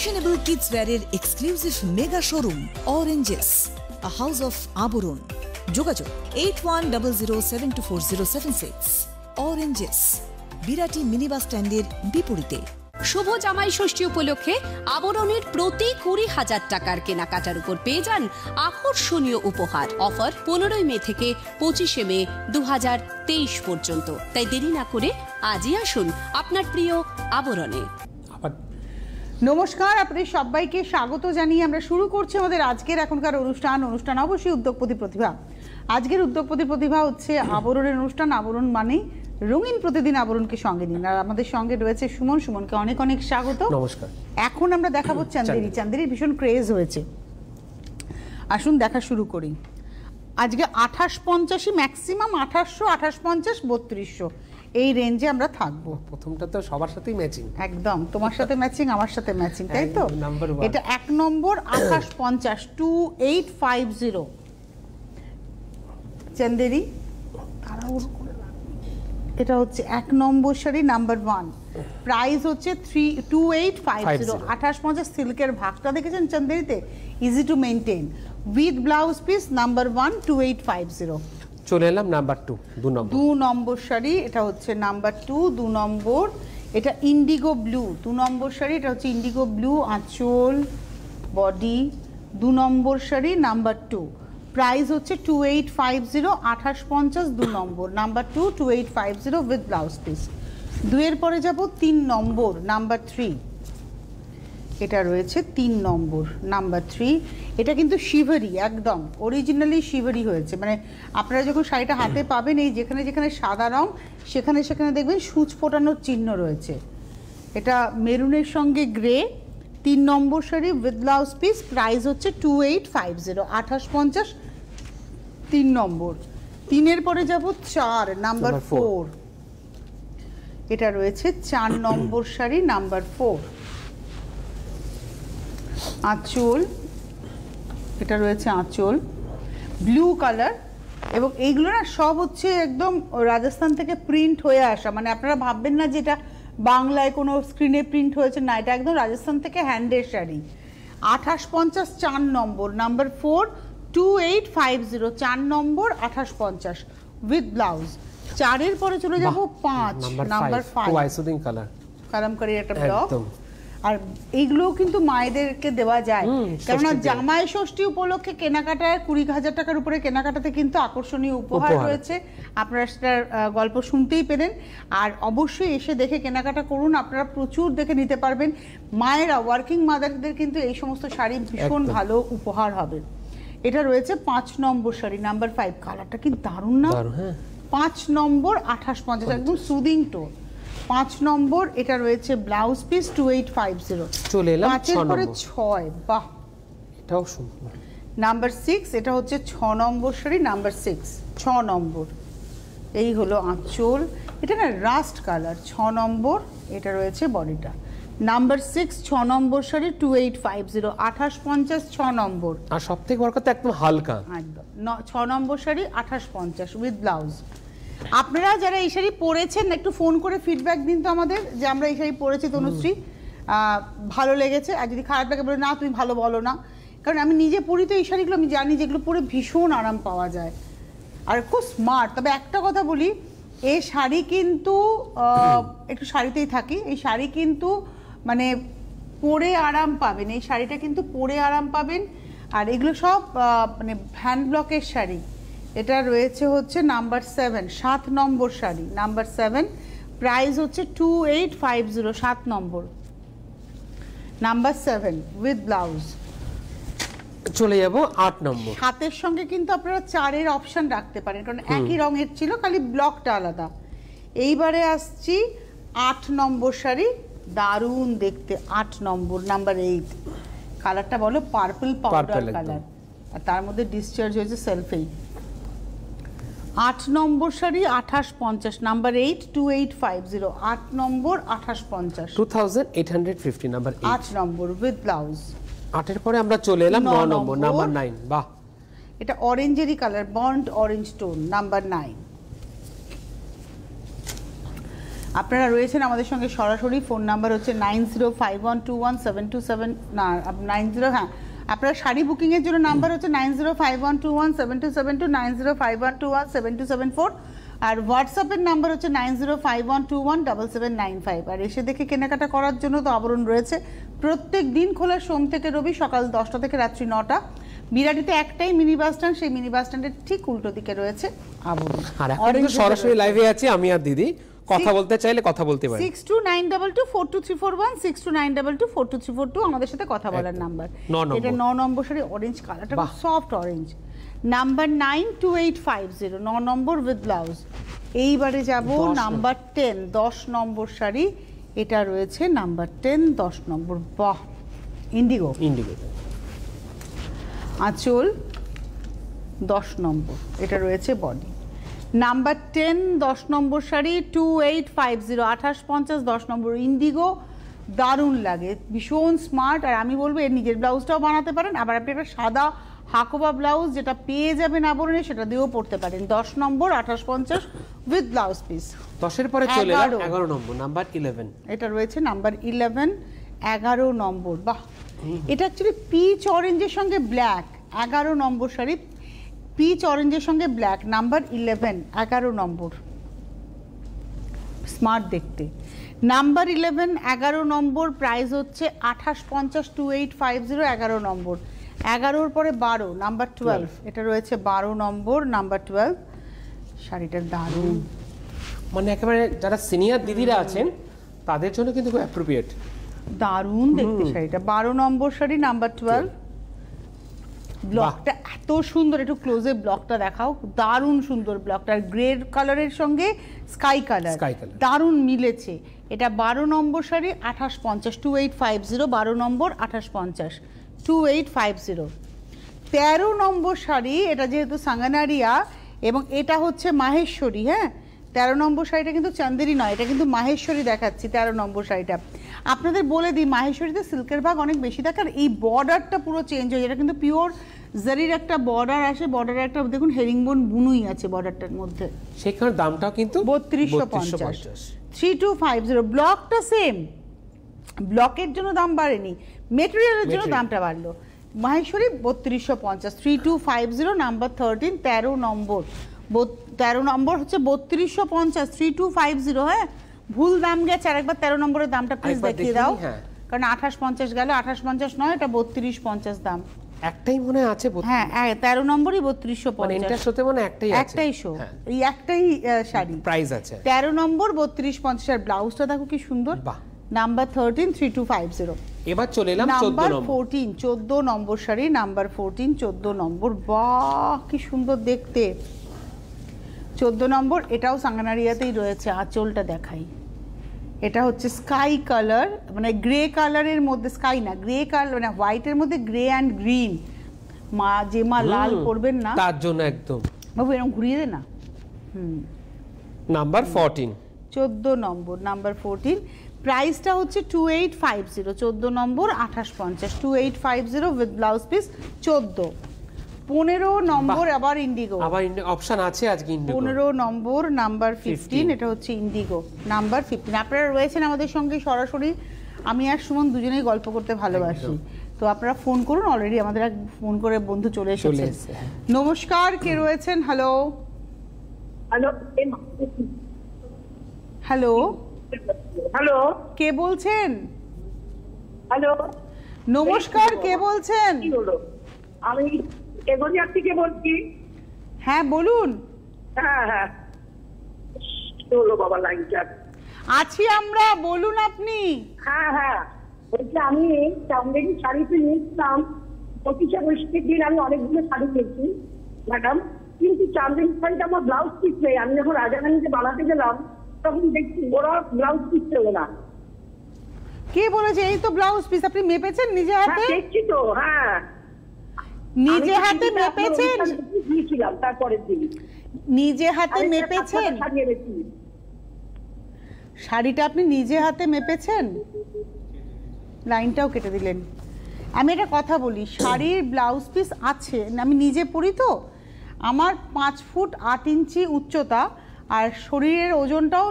Fashionable kids ওয়্যারের exclusive mega showroom Oranges a house of Abaran যোগাযোগ eight one double zero seven two four zero seven six Oranges Birati mini bus স্ট্যান্ডের বিপরীতে শুভ জামাই ষষ্ঠী উপলক্ষে আবরণের প্রতি কুড়ি হাজার টাকার কেনাকাটার উপর পেয়ে যান আকর্ষণীয় উপহার। অফার পনেরোই মে থেকে পঁচিশে মে দু হাজার তেইশ পর্যন্ত। তাই দেরি না করে আজই আসুন আপনার প্রিয় আবরণে। আবার নমস্কার আপনাদের সবাইকে স্বাগত জানিয়ে আমরা শুরু করছি আমাদের আজকের এখনকার অনুষ্ঠান। অনুষ্ঠান অবশ্যই উদ্যোগপতি প্রতিভা। আজকের উদ্যোগপতি প্রতিভা হচ্ছে আবরণের অনুষ্ঠান। আবরণ মানে রঙিন প্রতিদিন আবরণকে সঙ্গে নিন। আর আমাদের সঙ্গে রয়েছে সুমন। সুমনকে অনেক অনেক স্বাগত। নমস্কার। এখন আমরা দেখাবো চান্দেরি। চান্দেরি। ভীষণ ক্রেজ হয়েছে। আসুন দেখা শুরু করি। আজকে আঠাশ পঞ্চাশই ম্যাক্সিমাম আঠাশশো আঠাশ পঞ্চাশ বত্রিশশো। এই রেঞ্জে আমরা থাকব। প্রথমটা তো সবার সাথেই ম্যাচিং একদম তোমার সাথে ম্যাচিং আমার সাথে ম্যাচিং তাই তো? number এটা এক নম্বর আঠাশ পঞ্চাশ two eight five zero Chanderi? এটা হচ্ছে এক নম্বর শাড়ি নাম্বার ওয়ান প্রাইস হচ্ছে three two eight five zero আঠাশ পঞ্চাশ সিল্কের ভাগটা দেখেছেন চন্দেরিতে? Easy to maintain with blouse piece number one two eight five zero চলে এলাম, নাম্বার টু দু নম্বর। দু নম্বর শাড়ি, এটা হচ্ছে নাম্বার টু দু নম্বর। এটা ইন্ডিগো ব্লু দু নম্বর শাড়ি, এটা হচ্ছে ইন্ডিগো ব্লু আঁচল বডি দু নম্বর শাড়ি, নাম্বার টু প্রাইস হচ্ছে টু এইট ফাইভ জিরো আঠাশ পঞ্চাশ, দু নম্বর। Number two two eight five zero with blouse piece দুয়ের পরে যাব তিন নম্বর, নাম্বার থ্রি এটা রয়েছে তিন নম্বর নাম্বার থ্রি এটা কিন্তু শিভারি একদম। অরিজিনালি শিভারি হয়েছে। মানে আপনারা যখন শাড়িটা হাতে পাবেন এই যেখানে যেখানে সাদা রং সেখানে সেখানে দেখবেন সূচ ফোটানোর চিহ্ন রয়েছে। এটা মেরুনের সঙ্গে গ্রে। তিন নম্বর sari with blouse piece price হচ্ছে টু এইট ফাইভ জিরো আঠাশ পঞ্চাশ। তিন নম্বর। তিনের পরে যাব চার নাম্বার ফোর এটা রয়েছে চার নম্বর শাড়ি নাম্বার ফোর আঁচল এটা রয়েছে আঁচল ব্লু কালার এবং এইগুলো না সব হচ্ছে একদম রাজস্থান থেকে প্রিন্ট হয়ে আসা। মানে আপনারা ভাববেন না যে এটা বাংলায় কোনো স্ক্রিনে প্রিন্ট হয়েছে। না এটা একদম রাজস্থান থেকে হ্যান্ডের শাড়ি। আঠাশ পঞ্চাশ চার নম্বর number four two eight five zero চার নম্বর আঠাশ পঞ্চাশ উইথ ব্লাউজ চারের পরে চলে যাব পাঁচ নাম্বার ফাইভ কালার কালামকারীর একটা ব্লক। আর এইগুলোও কিন্তু মায়েদেরকে দেওয়া যায়। কেননা জামাই ষষ্ঠী উপলক্ষে কেনাকাটায় কুড়ি হাজার টাকার উপরে কেনাকাটাতে কিন্তু আকর্ষণীয় উপহার। রয়েছে। আপনারা সেটার গল্প শুনতেই পেলেন। আর অবশ্যই এসে দেখে কেনাকাটা করুন। আপনারা প্রচুর দেখে নিতে পারবেন। মায়েরা ওয়ার্কিং মাদারদের কিন্তু এই সমস্ত শাড়ি ভীষণ ভালো উপহার হবে। এটা রয়েছে পাঁচ নম্বর শাড়ি নাম্বার ফাইভ কালারটা কি দারুণ না? হ্যাঁ। পাঁচ নম্বর আঠাশ পঞ্চাশ একদম সুদিং টোন পাঁচ নম্বর এটা রয়েছে blouse piece two eight five zero চলে এলাম পাঁচের পরে ছয় বাহ। এটাও সুন্দর। নাম্বার সিক্স এটা হচ্ছে ছ নম্বর শাড়ি নাম্বার সিক্স ছ নম্বর। এই হলো আঁচল। এটা না রাস্ট কালার ছ নম্বর এটা রয়েছে বডিটা। নাম্বার সিক্স ছ নম্বর sari two eight five zero আঠাশ পঞ্চাশ ছ নম্বর। আর সব থেকে বড় কথা একদম হালকা। একদম। ছ নম্বর শাড়ি আঠাশ পঞ্চাশ উইথ ব্লাউজ আপনারা যারা এই শাড়ি পরেছেন একটু ফোন করে ফিডব্যাক দিন তো আমাদের যে আমরা এই শাড়ি পরেছি তনুশ্রী। ভালো লেগেছে। আর যদি খারাপ লাগে বলে না তুমি ভালো বলো না। কারণ আমি নিজে পরি তো এই শাড়িগুলো আমি জানি যেগুলো পরে ভীষণ আরাম পাওয়া যায়। আর খুব স্মার্ট তবে একটা কথা বলি এই শাড়ি কিন্তু একটু শাড়িতেই থাকি। এই শাড়ি কিন্তু মানে পরে আরাম পাবেন। এই শাড়িটা কিন্তু পরে আরাম পাবেন। আর এগুলো সব মানে হ্যান্ড ব্লকের শাড়ি। এটা রয়েছে হচ্ছে নাম্বার সেভেন সাত নম্বর শাড়ি। নাম্বার সেভেন প্রাইস হচ্ছে টু এইট ফাইভ জিরো সাত নম্বর। নাম্বার সেভেন উইথ ব্লাউজ চলে যাব আট নম্বর। হাতের সঙ্গে কিন্তু আপনারা চারের অপশন রাখতে পারেন কারণ একই রঙের ছিল খালি ব্লকটা আলাদা। এইবারে আসছি আট নম্বর শাড়ি দারুণ দেখতে আট নম্বর নাম্বার এইট কালারটা বলো পার্পল পাউডার কালার আর তার মধ্যে ডিসচার্জ হয়েছে সেলফেই আট নম্বর শাড়ি আঠাশ পঞ্চাশ number eight two eight five zero আট নম্বর আঠাশ পঞ্চাশ। Two thousand eight hundred fifty number আট নম্বর উইথ ব্লাউজ আটের পরে আমরা চলে এলাম ন নম্বর। নাম্বার। নাইন বাহ। এটা অরেঞ্জেরই colour bond orange tone number nine আপনারা রয়েছেন আমাদের সঙ্গে সরাসরি ফোন নাম্বার হচ্ছে nine zero five one two one seven two seven না নাইন জিরো হ্যাঁ আপনার শাড়ি বুকিংয়ের জন্য নাম্বার হচ্ছে nine zero five one two one seven two seven two nine zero five one two one seven two seven four আর হোয়াটসঅ্যাপের number হচ্ছে nine zero five one two one double seven nine five আর এসে দেখে কেনাকাটা করার জন্য তো আবরণ রয়েছে। প্রত্যেক দিন খোলা সোম থেকে রবি সকাল দশটা থেকে রাত্রি নটা। বিরাটিতে একটাই মিনি বাস স্ট্যান্ড সেই মিনি বাস স্ট্যান্ডের ঠিক উল্টো দিকে রয়েছে আবরণ। সরাসরি লাইভে আছি আমি আর দিদি। কথা বলতে চাইলে কথা বলতে পারি। Six two nine double two four two three four one six two nine double two four two three four two আমাদের সাথে কথা বলার নাম্বার। এটা ন নম্বর শাড়ি অরেঞ্জ কালারটা। Soft orange number nine two eight five zero ন নম্বর উইথ ব্লাউজ এইবারে যাব নাম্বার। টেন দশ নম্বর শাড়ি এটা রয়েছে নাম্বার টেন দশ নম্বর। বাহ ইন্ডিগো ইন্ডিগো আঁচল দশ নম্বর। এটা রয়েছে বডি নাম্বার টেন দশ নম্বর sari two eight five zero আঠাশ পঞ্চাশ দশ নম্বর ইন্ডিগো। দারুণ লাগে ভীষণ স্মার্ট আর আমি বলব এর নিজের ব্লাউজটাও বানাতে পারেন। আবার আপনি একটা সাদা হাকোবা ব্লাউজ যেটা পেয়ে যাবেন আবরণে সেটা দিয়েও পড়তে পারেন। দশ নম্বর আঠাশ পঞ্চাশ উইথ ব্লাউজ পিস দশের পরে চলে এগারো। নম্বর নাম্বার ইলেভেন এটা রয়েছে নাম্বার ইলেভেন এগারো নম্বর। বাহ! এটা অ্যাকচুয়ালি পিচ অরেঞ্জের সঙ্গে ব্ল্যাক এগারো নম্বর শাড়ি পিচ অরেঞ্জের সঙ্গে ব্ল্যাক নাম্বার ইলেভেন এগারো নম্বর। স্মার্ট দেখতে। নাম্বার ইলেভেন এগারো নম্বর প্রাইস হচ্ছে আঠাশ পঞ্চাশ টু এইট ফাইভ জিরো এগারো নম্বর। এগারোর পরে বারো নাম্বার টুয়েলভ এটা রয়েছে বারো নম্বর নাম্বার টুয়েলভ শাড়িটার দারুণ। মানে একেবারে যারা সিনিয়র দিদিরা আছেন তাদের জন্য কিন্তু খুব অ্যাপ্রোপ্রিয়েট দারুণ দেখতে শাড়িটা। বারো নম্বর শাড়ি নাম্বার টুয়েলভ ব্লকটা এত সুন্দর একটু ক্লোজে ব্লকটা দেখাও। দারুণ সুন্দর ব্লকটা গ্রে কালারের সঙ্গে স্কাই কালার দারুণ মিলেছে। এটা বারো নম্বর শাড়ি আঠাশ পঞ্চাশ টু এইট ফাইভ জিরো বারো নম্বর আঠাশ পঞ্চাশ টু এইট ফাইভ জিরো তেরো নম্বর শাড়ি এটা যেহেতু সাঙ্গানারিয়া এবং এটা হচ্ছে মাহেশ্বরী হ্যাঁ? তেরো নম্বর শাড়িটা কিন্তু চান্দেরি নয় এটা কিন্তু মাহেশ্বরী দেখাচ্ছি তেরো নম্বর শাড়িটা। আপনাদের বলে দিই মাহেশ্বরীতে সিল্কের ভাগ অনেক বেশি থাকে আর এই বর্ডারটা পুরো চেঞ্জ হয়ে এটা কিন্তু পিওর জারির একটা বর্ডার আসে বর্ডারে একটা দেখুন হেরিংবোন বুনুই আছে বর্ডারটার মধ্যে। সেখানে দামটাও কিন্তু বত্রিশশো পঞ্চাশ। থ্রি টু ফাইভ জিরো ব্লকটা সেম ব্লকের জন্য দাম বাড়েনি মেটেরিয়ালের জন্য দামটা বাড়লো। মাহেশ্বরী বত্রিশশো পঞ্চাশ three two five zero number thirteen তেরো নম্বর। তেরো নম্বর হচ্ছে বত্রিশশো পঞ্চাশ থ্রি টু ফাইভ জিরো হ্যাঁ? ভুল দাম গেছে আরেকবার তেরো নম্বরের দামটা প্লিজ দেখিয়ে দাও। হ্যাঁ। কারণ আঠাশ পঞ্চাশ গেল আঠাশ পঞ্চাশ নয় এটা বত্রিশ পঞ্চাশ দাম। একটাই মনে আছে হ্যাঁ তেরো নম্বরই বত্রিশশো মানে পঞ্চাশ। শোতে মানে একটাই একটাই শো হ্যাঁ। এই একটাই শাড়ি। প্রাইস আছে। তেরো নম্বর বত্রিশ পঞ্চাশ আর ব্লাউজটা দেখো কি সুন্দর। Number thirteen three two five zero এবার চলে এলাম নম্বর। ফোরটিন চোদ্দ নম্বর শাড়ি নাম্বার ফোরটিন চোদ্দ নম্বর। বাহ কি সুন্দর দেখতে। চোদ্দ নম্বর এটাও সাঙ্গানারিয়াতেই রয়েছে আঁচলটা দেখাই। এটা হচ্ছে স্কাই কালার মানে গ্রে কালারের মধ্যে স্কাই না গ্রে কালার মানে হোয়াইটের মধ্যে গ্রে অ্যান্ড গ্রিন। মা যে মা লাল করবেন না। তার জন্য একদম। বাবু এরকম ঘুরিয়ে দে না। হুম। নাম্বার ফোরটিন চোদ্দ নম্বর নাম্বার ফোরটিন প্রাইসটা হচ্ছে টু এইট ফাইভ জিরো চোদ্দ নম্বর আঠাশ পঞ্চাশ। Two eight five zero with blouse piece চোদ্দ। পনেরো নম্বর আবার ইন্ডিগো আবার অপশন আছে আজকে ইন্ডিগো পনেরো নম্বর নাম্বার ফিফটিন এটা হচ্ছে ইন্ডিগো নাম্বার ফিফটিন আপনারা রয়েছেন আমাদের সঙ্গে সরাসরি। আমি আর সুমন দুজনেই গল্প করতে ভালোবাসি। তো আপনারা ফোন করুন অলরেডি আমাদের এক ফোন করে বন্ধু চলে এসেছে, হ্যাঁ। নমস্কার কে রয়েছেন? হ্যালো হ্যালো হ্যালো হ্যালো কে বলছেন? হ্যালো নমস্কার কে বলছেন? আমি এগোরিয়ার থেকে বলছি? হ্যাঁ বলুন। হ্যাঁ হ্যাঁ। বাবা লাইনটা আছি আমরা বলুন আপনি। হ্যাঁ হ্যাঁ। বলছি আমি চামড়েরি শাড়িতে নিয়েছিলাম পঁচিশে বৈশাখের দিন আমি অনেকগুলো শাড়ি পেয়েছি ম্যাডাম। কিন্তু চামড়েরি শাড়িটা আমার ব্লাউজ পিস নেই। আমি যখন রাজারানীতে বানাতে গেলাম তখন দেখছি ওরা ব্লাউজ পিস ছিল না। কে বলেছে? এই তো ব্লাউজ পিস আপনি মেপেছেন নিজে হ্যাঁ হাতে? দেখছি তো হ্যাঁ। নিজে হাতে মেপেছেন? দিয়েছিলাম তারপরের দিন। নিজে হাতে মেপেছেন। শাড়িটা আপনি নিজে হাতে মেপেছেন? লাইনটাও কেটে দিলেন। আমি একটা কথা বলি শাড়ির ব্লাউজ পিস আছে আমি নিজে পরি তো। আমার পাঁচ ফুট আট ইঞ্চি উচ্চতা আর শরীরের ওজনটাও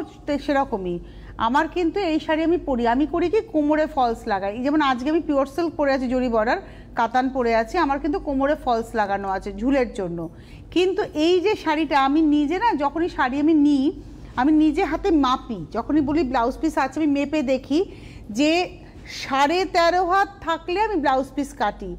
সেরকমই। আমার কিন্তু এই শাড়ি আমি পরি আমি করি কি কোমরে ফলস লাগাই। যেমন আজকে আমি পিওর সিল্ক পরে আছি জরি বর্ডার কাতান পরে আছি আমার কিন্তু কোমরে ফলস লাগানো আছে ঝুলের জন্য। কিন্তু এই যে শাড়িটা আমি নিজে না যখনই শাড়ি আমি নিই আমি নিজে হাতে মাপি যখনই বলি ব্লাউজ পিস আছে আমি মেপে দেখি যে সাড়ে তেরো হাত থাকলে আমি ব্লাউজ পিস কাটি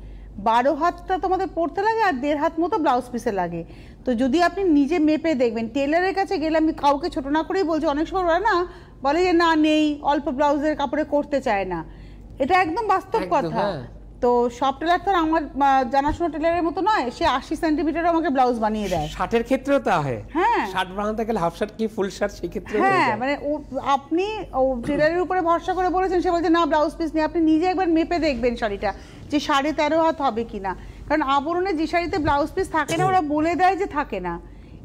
বারো হাতটা তোমাদের পড়তে লাগে আর দেড় হাত মতো ব্লাউজ পিসে লাগে। তো যদি আপনি নিজে মেপে দেখবেন টেলারের কাছে গেলে আমি কাউকে ছোট না করেই বলছি অনেক সময় ওরা না বলে যে না নেই অল্প ব্লাউজের কাপড়ে করতে চায় না। এটা একদম বাস্তব কথা। হ্যাঁ। তো সব টেলার তো আমার জানাশোনা টেলারের মতো নয় সে আশি সেন্টিমিটার আমাকে ব্লাউজ বানিয়ে দেয়। শার্টের ক্ষেত্রেও তা হয়। হ্যাঁ। শার্ট বানাতে গেলে হাফ শার্ট কি ফুল শার্ট সেই ক্ষেত্রে হ্যাঁ মানে ও আপনি ও টেলারের উপরে ভরসা করে বলেছেন সে বলছে না ব্লাউজ পিস নিয়ে আপনি নিজে একবার মেপে দেখবেন শাড়িটা যে সাড়ে তেরো হাত হবে কিনা। কারণ আবরণে যে শাড়িতে ব্লাউজ পিস থাকে না ওরা বলে দেয় যে থাকে না।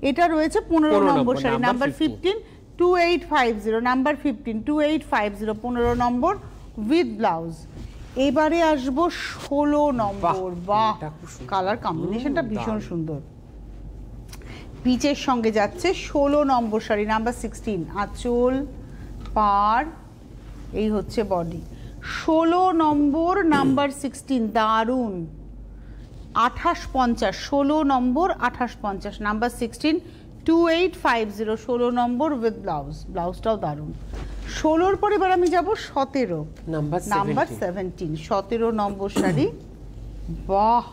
এটা রয়েছে পনেরো 15 নম্বর sari number 15 fifteen two eight five zero number fifteen two eight five zero পনেরো নম্বর উইথ ব্লাউজ এবারে আসব ষোলো নম্বর। বাহ কালার কম্বিনেশনটা ভীষণ সুন্দর। পিচের সঙ্গে যাচ্ছে ষোলো নম্বর শাড়ি নাম্বার সিক্সটিন আঁচল পার এই হচ্ছে বডি ষোলো নম্বর নাম্বার সিক্সটিন দারুণ। আঠাশ পঞ্চাশ ষোলো নম্বর আঠাশ পঞ্চাশ number sixteen two eight five zero ষোলো নম্বর উইথ ব্লাউজ ব্লাউজটাও দারুণ। ষোলোর পরে এবার আমি যাব সতেরো। নাম্বার নাম্বার সেভেন্টিন সতেরো নম্বর শাড়ি বাহ!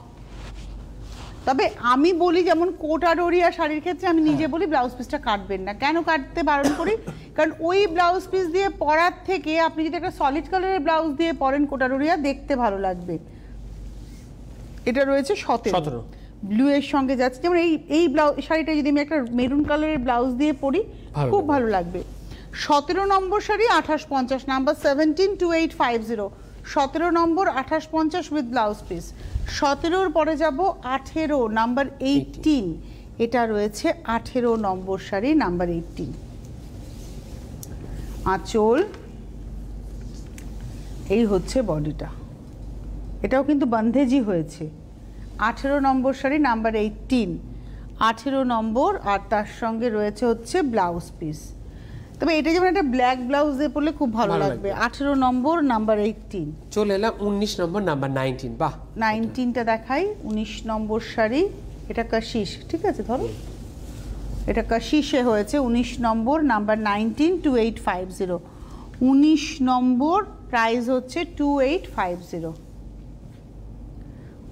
তবে আমি বলি যেমন কোটাডোরিয়া শাড়ির ক্ষেত্রে আমি নিজে বলি ব্লাউজ পিসটা কাটবেন না। কেন কাটতে বারণ করি? কারণ ওই ব্লাউজ পিস দিয়ে পরার থেকে আপনি যদি একটা সলিড কালারের ব্লাউজ দিয়ে পরেন কোটাডোরিয়া দেখতে ভালো লাগবে। এটা রয়েছে সতেরো। 17 ব্লু এর সঙ্গে যাচ্ছে। যেমন এই এই ব্লাউজ শাড়িটা যদি আমি একটা মেরুন কালারের ব্লাউজ দিয়ে পরি খুব ভালো লাগবে। সতেরো নম্বর শাড়ি আঠাশ পঞ্চাশ number seventeen two eight five zero সতেরো নম্বর, আঠাশ পঞ্চাশ উইথ ব্লাউজ পিস সতেরোর পরে যাব আঠেরো, নাম্বার এইটিন এটা রয়েছে আঠেরো নম্বর শাড়ি নাম্বার এইটিন আঁচল। এই হচ্ছে বডিটা। এটাও কিন্তু বন্ধেজি হয়েছে। আঠেরো নম্বর শাড়ি নাম্বার এইটিন আঠেরো নম্বর, আর তার সঙ্গে রয়েছে হচ্ছে ব্লাউজ পিস তবে এটা যেমন একটা ব্ল্যাক ব্লাউজ দিয়ে পরলে খুব ভালো লাগবে। আঠেরো নম্বর নাম্বার এইটিন চলে এলাম উনিশ নম্বর নাম্বার নাইনটিন বাহ। নাইনটিনটা দেখাই উনিশ নম্বর শাড়ি। এটা কাশিস ঠিক আছে ধরো? এটা কাশিসে হয়েছে উনিশ নম্বর number nineteen two eight five zero উনিশ নম্বর প্রাইস হচ্ছে টু এইট ফাইভ জিরো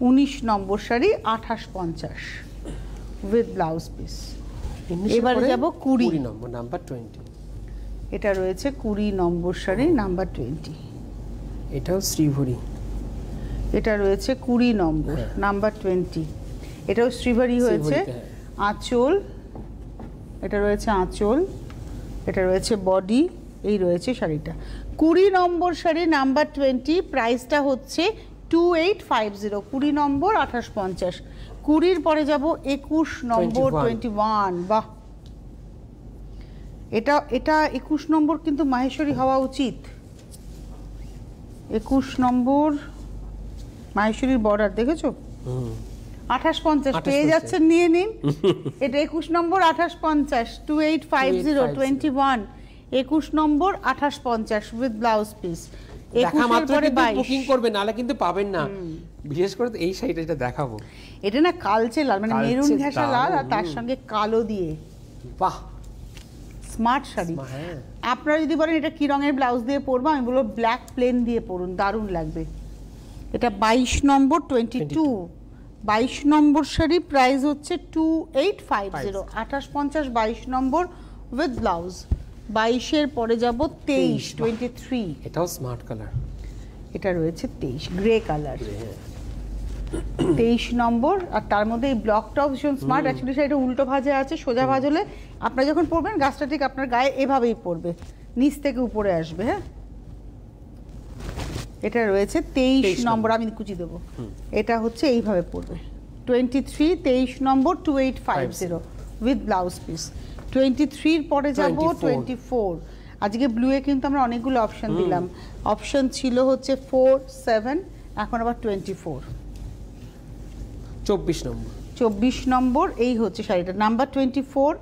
উনিশ নম্বর শাড়ি আঠাশ পঞ্চাশ। উইথ ব্লাউজ পিস 19 এবারে যাব। কুড়ি। নম্বর নাম্বার টোয়েন্টি এটা রয়েছে কুড়ি নম্বর শাড়ি নাম্বার টোয়েন্টি। এটাও শ্রীভরি। এটা রয়েছে কুড়ি নম্বর হ্যাঁ। Number twenty. এটাও শ্রীভরি হয়েছে। হ্যাঁ। আঁচল এটা রয়েছে আঁচল এটা রয়েছে বডি এই রয়েছে শাড়িটা। কুড়ি নম্বর শাড়ি নাম্বার টোয়েন্টি প্রাইসটা হচ্ছে টু এইট ফাইভ জিরো কুড়ি নম্বর আঠাশ পঞ্চাশ। কুড়ির পরে যাব একুশ নম্বর টোয়েন্টি ওয়ান বাহ। এটা এটা একুশ নম্বর কিন্তু মাহেশ্বরী হওয়া উচিত। একুশ নম্বর মাহেশ্বরীর বর্ডার দেখেছ? আঠাশ পঞ্চাশ পেয়ে। যাচ্ছেন নিয়ে নিন। এটা একুশ নম্বর আঠাশ পঞ্চাশ two eight five zero twenty one. একুশ নম্বর আঠাশ পঞ্চাশ উইথ ব্লাউজ পিস। দেখা মাত্র কিন্তু বুকিং করবে নাহলে কিন্তু পাবেন না। বিশেষ করে এই শাড়িটা যেটা দেখাবো। এটা না কালচে লাল মানে মেরুন ঘেঁষা লাল আর তার সঙ্গে কালো দিয়ে। বাহ! স্মার্ট শাড়ি। হ্যাঁ। আপনারা যদি বলেন এটা কি রঙের ব্লাউজ দিয়ে পরবো? আমি বলব ব্ল্যাক প্লেন দিয়ে পরুন দারুণ লাগবে। এটা বাইশ নম্বর টোয়েন্টি টু। বাইশ নম্বর শাড়ি প্রাইস হচ্ছে টু এইট ফাইভ জিরো। আঠাশ পঞ্চাশ বাইশ নম্বর উইথ ব্লাউজ। বাইশের পরে যাব তেইশ 23, টোয়েন্টি থ্রি। এটাও স্মার্ট কালার। এটা রয়েছে তেইশ গ্রে কালার। তেইশ নম্বর আর তার মধ্যে এই ব্লকটাও ভীষণ স্মার্ট অ্যাকচুয়ালি সেটা উল্টো ভাজে আছে সোজা ভাজ হলে আপনারা যখন পরবেন গাছটা ঠিক আপনার গায়ে এভাবেই পড়বে নিচ থেকে উপরে আসবে হ্যাঁ? এটা রয়েছে তেইশ নম্বর আমি কুচি দেবো। এটা হচ্ছে এইভাবে পড়বে। টোয়েন্টি থ্রি তেইশ নম্বর two eight five zero with blouse piece twenty থ্রির পরে যাব টোয়েন্টি ফোর আজকে ব্লুয়ে কিন্তু আমরা অনেকগুলো অপশন দিলাম। অপশন ছিল হচ্ছে ফোর সেভেন এখন আবার টোয়েন্টি ফোর চব্বিশ নম্বর। চব্বিশ নম্বর এই হচ্ছে শাড়িটা number twenty four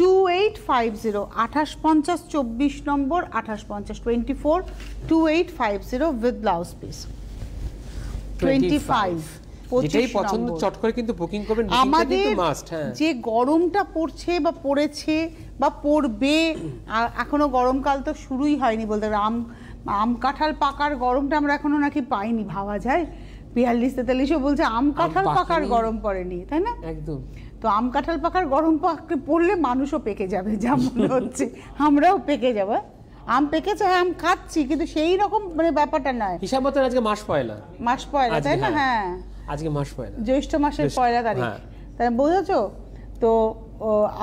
two eight five zero আঠাশ পঞ্চাশ চব্বিশ নম্বর আঠাশ পঞ্চাশ twenty four two eight five zero with blouse piece twenty five যেটাই পছন্দ চট করে কিন্তু বুকিং করবেন আমাদের হ্যাঁ। যে গরমটা পড়ছে বা পড়েছে বা পড়বে এখনও গরমকাল তো শুরুই হয়নি বলতে আম আম কাঁঠাল পাকার গরমটা আমরা এখনও নাকি পাইনি ভাবা যায়? বিয়াল্লিশ তেতাল্লিশও বলছে আম কাঁঠাল পাকার গরম পড়েনি তাই না? একদম। তো আম কাঁঠাল পাকার গরম পাক পড়লে মানুষও পেকে যাবে যা মনে হচ্ছে। আমরাও পেকে যাব। আম পেকেছে হ্যাঁ আম খাচ্ছি কিন্তু সেই রকম মানে ব্যাপারটা নয়। হিসাব মতো আজকে মাস পয়লা। মাস পয়লা তাই না? হ্যাঁ। হ্যাঁ। আজকে মাস পয়লা। জ্যৈষ্ঠ মাসের পয়লা তারিখ। হ্যাঁ। তাই বুঝেছ তো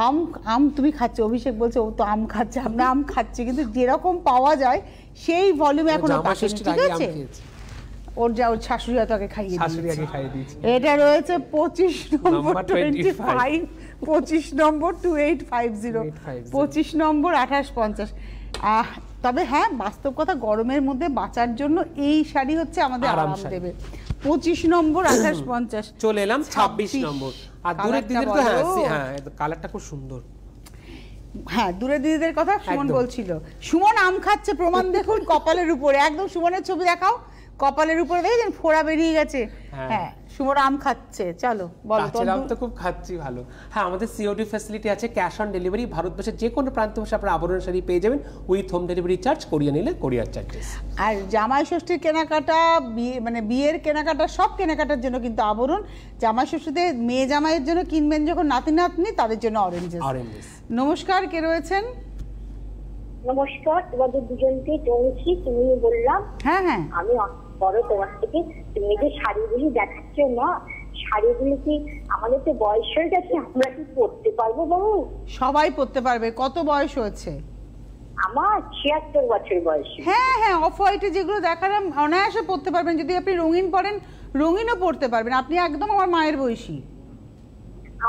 আম আম তুমি খাচ্ছ অভিষেক বলছে ও তো আম খাচ্ছে আমরা আম খাচ্ছি। কিন্তু যেরকম পাওয়া যায় সেই ভলিউমে এখনও ঠিক আছে? ওর যা ওর শাশুড়ি তাকে খাইয়ে শাশুড়ি আগে খাইয়ে দিয়েছি। এটা রয়েছে পঁচিশ নম্বর Number টোয়েন্টি 25 ফাইভ পঁচিশ নম্বর টু এইট ফাইভ জিরো 2850 পঁচিশ নম্বর আঠাশ পঞ্চাশ। আহ, তবে হ্যাঁ বাস্তব কথা গরমের মধ্যে বাঁচার জন্য এই শাড়ি হচ্ছে আমাদের আরাম দেবে। পঁচিশ নম্বর আঠাশ পঞ্চাশ। চলে এলাম ছাব্বিশ 26 নম্বর। আর দূরের দিদির তো হ্যাঁ হ্যাঁ কালারটা খুব সুন্দর। হ্যাঁ দূরে দিদিদের কথা সুমন বলছিল। সুমন আম খাচ্ছে প্রমাণ দেখুন কপালের উপরে। একদম সুমনের ছবি দেখাও। কপালের উপরে দেখেছেন ফোড়া বেরিয়ে গেছে। হ্যাঁ। হ্যাঁ সুমন আম খাচ্ছে চলো বলো আম তো খুব খাচ্ছি ভালো। হ্যাঁ আমাদের সিওডি ফ্যাসিলিটি আছে ক্যাশ অন ডেলিভারি ভারতবর্ষের যে কোনো প্রান্ত বসে আপনারা আবরণ শাড়ি পেয়ে যাবেন। উইথ হোম ডেলিভারি চার্জ করিয়ে নিলে কোরিয়ার চার্জেস আর জামাই ষষ্ঠীর কেনাকাটা মানে বিয়ের কেনাকাটা সব কেনাকাটার জন্য কিন্তু আবরণ। জামাই ষষ্ঠীতে মেয়ে জামাইয়ের জন্য কিনবেন যখন নাতি নাতনি তাদের জন্য অরেঞ্জেস অরেঞ্জেস নমস্কার কে রয়েছেন? নমস্কার তোমাদের দুজনকে জমেছি তুমি বললাম। হ্যাঁ হ্যাঁ। আমি বড় তোমার থেকে। তুমি যে শাড়িগুলি দেখাচ্ছ না শাড়িগুলি কি আমাদের তো বয়স হয়ে গেছে আমরা কি পরতে পারব বাবু? সবাই পড়তে পারবে। কত বয়স হয়েছে? আমার ছিয়াত্তর বছর বয়স। হ্যাঁ হ্যাঁ অফ হোয়াইটে যেগুলো দেখালাম অনায়াসে পড়তে পারবেন। যদি আপনি রঙিন পড়েন রঙিনও পড়তে পারবেন। আপনি একদম আমার মায়ের বয়সী।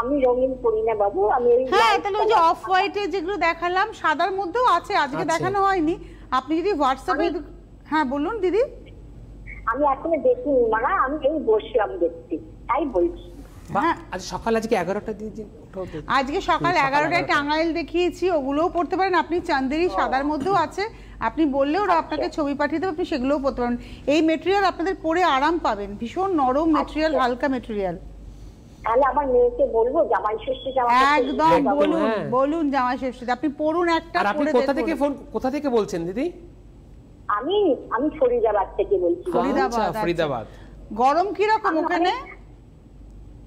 আমি রঙিন করি না বাবু আমি হ্যাঁ তাহলে ওই যে অফ হোয়াইটে যেগুলো দেখালাম সাদার মধ্যেও আছে আজকে দেখানো হয়নি। আপনি যদি হোয়াটসঅ্যাপে হ্যাঁ বলুন দিদি। আমি এখনও দেখিনি মানে আমি এই বসলাম দেখতে তাই বলছি। হ্যাঁ। আজ সকাল আজকে এগারোটা দিয়ে দিন ওঠাও তো। আজকে সকাল সকাল এগারোটায় টাঙ্গাইল দেখিয়েছি ওগুলোও পড়তে পারেন আপনি চান্দেরি সাদার মধ্যেও আছে আপনি বললে ওরা আপনাকে ছবি পাঠিয়ে দেবে আপনি সেগুলোও পড়তে পারেন। এই মেটেরিয়াল আপনাদের পরে আরাম পাবেন ভীষণ নরম মেটেরিয়াল হালকা মেটেরিয়াল তাহলে আমার মেয়েকে বলব জামাই ষষ্ঠী একদম একদম, বলুন হ্যাঁ। বলুন জামাই ষষ্ঠীতে আপনি পড়ুন একটা আর আপনি কোথা থেকে ফোন কোথা থেকে বলছেন দিদি? আমি আমি ফরিদাবাদ থেকে বলছি। ফরিদাবাদ, আচ্ছা, আচ্ছা। ফরিদাবাদ। গরম কীরকম ওখানে?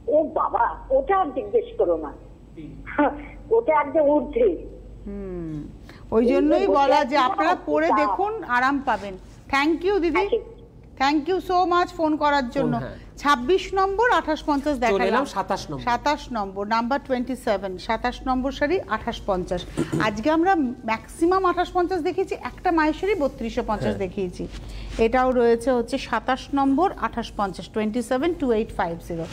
ও বাবা ওটা আর জিজ্ঞেস করো না। ওটা একদম ঊর্ধ্বে। হুম ওই জন্যই বলা যে আপনারা পরে দেখুন আরাম পাবেন। থ্যাংক ইউ দিদি। Thank you so much phone করার জন্য। হ্যাঁ। ছাব্বিশ নম্বর আঠাশ পঞ্চাশ দেখালাম। সাতাশ নম্বর। সাতাশ নম্বর নাম্বার টোয়েন্টি সেভেন সাতাশ নম্বর শাড়ি আঠাশ পঞ্চাশ। আজকে আমরা ম্যাক্সিমাম আঠাশ পঞ্চাশ দেখিয়েছি একটা মায়ের শাড়ি বত্রিশশো পঞ্চাশ হ্যাঁ। দেখিয়েছি। এটাও রয়েছে হচ্ছে সাতাশ নম্বর আঠাশ পঞ্চাশ twenty seven two eight five zero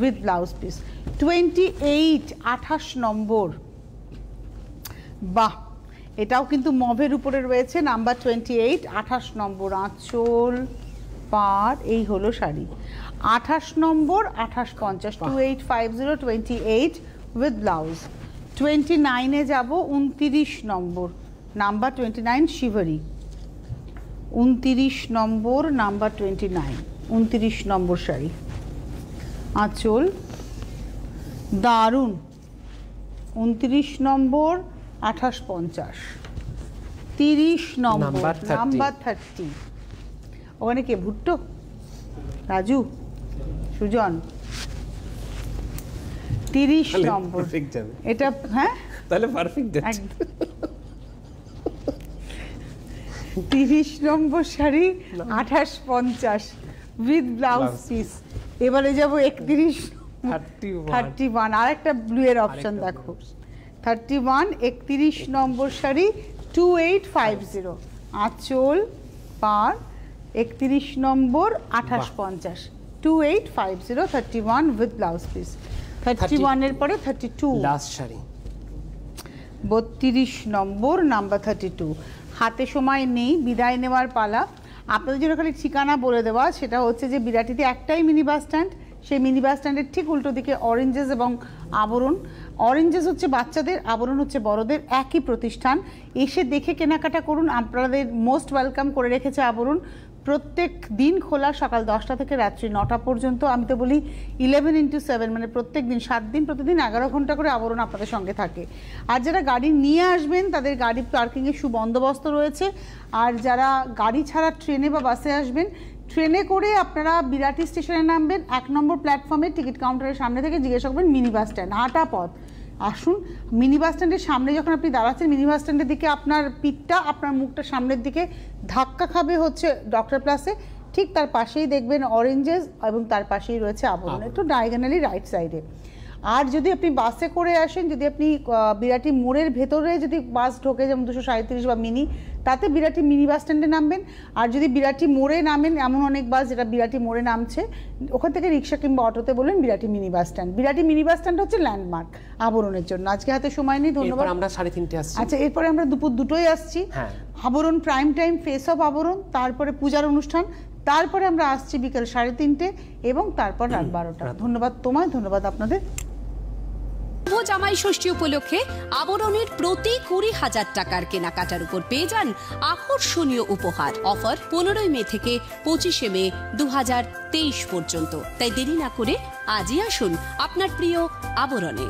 with blouse piece twenty eight আঠাশ নম্বর। বাহ! এটাও কিন্তু মভের উপরে রয়েছে নাম্বার টোয়েন্টি এইট আঠাশ নম্বর আঁচল পার এই হলো শাড়ি আঠাশ নম্বর আঠাশ পঞ্চাশ two eight five zero twenty eight with blouse twenty নাইনে যাব উনতিরিশ নম্বর নাম্বার টোয়েন্টি নাইন শিভারি উনতিরিশ নম্বর নাম্বার টোয়েন্টি নাইন উনতিরিশ নম্বর শাড়ি। আঁচল দারুণ। উনত্রিশ নম্বর আঠাশ পঞ্চাশ। তিরিশ নম্বর Number 30 নাম্বার থার্টি ওখানে কে ভুট্টো? রাজু? সুজন তিরিশ নম্বর। এটা হ্যাঁ? তাহলে পারফেক্ট তিরিশ নম্বর শাড়ি আঠাশ পঞ্চাশ উইথ ব্লাউজ পিস এবারে যাব একত্রিশ থার্টি থার্টি ওয়ান আর একটা ব্লু এর অপশন দেখো। থার্টি ওয়ান একত্রিশ নম্বর sari two eight five zero আঁচল পার একত্রিশ নম্বর আঠাশ পঞ্চাশ। Two eight five zero thirty one with blouse piece thirty ওয়ানের পরে থার্টি টু লাস্ট শাড়ি। বত্রিশ নম্বর নাম্বার থার্টি টু হাতে সময় নেই বিদায় নেওয়ার পালা। আপনাদের জন্য খালি ঠিকানা বলে দেওয়া সেটা হচ্ছে যে বিরাটিতে একটাই মিনি বাস স্ট্যান্ড সেই মিনি বাস স্ট্যান্ডের ঠিক উল্টো দিকে অরেঞ্জেস এবং আবরণ। অরেঞ্জেস হচ্ছে বাচ্চাদের আবরণ হচ্ছে বড়দের একই প্রতিষ্ঠান। এসে দেখে কেনাকাটা করুন আপনাদের মোস্ট ওয়েলকাম করে রেখেছে আবরণ। প্রত্যেক দিন খোলা সকাল দশটা থেকে রাত্রি নটা পর্যন্ত, আমি তো বলি ইলেভেন ইন্টু সেভেন মানে প্রত্যেক দিন, সাত দিন প্রতিদিন এগারো ঘণ্টা করে আবরণ আপনাদের সঙ্গে থাকে। আর যারা গাড়ি নিয়ে আসবেন, তাদের গাড়ি পার্কিংয়ের সুবন্দোবস্ত রয়েছে। আর যারা গাড়ি ছাড়া ট্রেনে বা বাসে আসবেন, ট্রেনে করে আপনারা বিরাটি স্টেশনে নামবেন, এক নম্বর প্ল্যাটফর্মে টিকিট কাউন্টারের সামনে থেকে জিজ্ঞেস করবেন মিনি বাস স্ট্যান্ড, হাঁটা পথ। আসুন মিনি বাস স্ট্যান্ডের সামনে যখন আপনি দাঁড়াচ্ছেন মিনি বাস স্ট্যান্ডের দিকে আপনার পিঠটা আপনার মুখটা সামনের দিকে ধাক্কা খাবে হচ্ছে ডক্টর প্লাসে ঠিক তার পাশেই দেখবেন অরেঞ্জেস এবং তার পাশেই রয়েছে আবরণ। একটু ডায়গানালি রাইট সাইডে আর যদি আপনি বাসে করে আসেন যদি আপনি বিরাটি মোড়ের ভেতরে যদি বাস ঢোকে যেমন দুশো সাঁত্রিশ বা মিনি তাতে বিরাটি মিনি বাস স্ট্যান্ডে নামবেন। আর যদি বিরাটি মোড়ে নামেন এমন অনেক বাস যেটা বিরাটি মোড়ে নামছে ওখান থেকে রিক্সা কিংবা অটোতে বললেন Birati mini bus stand. Birati mini bus stand হচ্ছে ল্যান্ডমার্ক আবরণের জন্য। আজকে হাতে সময় নেই ধন্যবাদ। আমরা সাড়ে তিনটে আসছি। আচ্ছা এরপরে আমরা দুপুর দুটোই আসছি। হ্যাঁ। আবরণ প্রাইম টাইম ফেস অফ আবরণ তারপরে পূজার অনুষ্ঠান তারপরে আমরা আসছি বিকেল সাড়ে তিনটে এবং তারপর রাত বারোটা। ধন্যবাদ তোমায় ধন্যবাদ আপনাদের। শুভ জামাই ষষ্ঠী উপলক্ষে আবরণের প্রতি কুড়ি হাজার টাকার কেনাকাটার উপর পেয়ে যান আকর্ষণীয় উপহার। অফার পনেরোই মে থেকে পঁচিশে মে দু হাজার তেইশ পর্যন্ত। তাই দেরি না করে আজই আসুন আপনার প্রিয় আবরণে।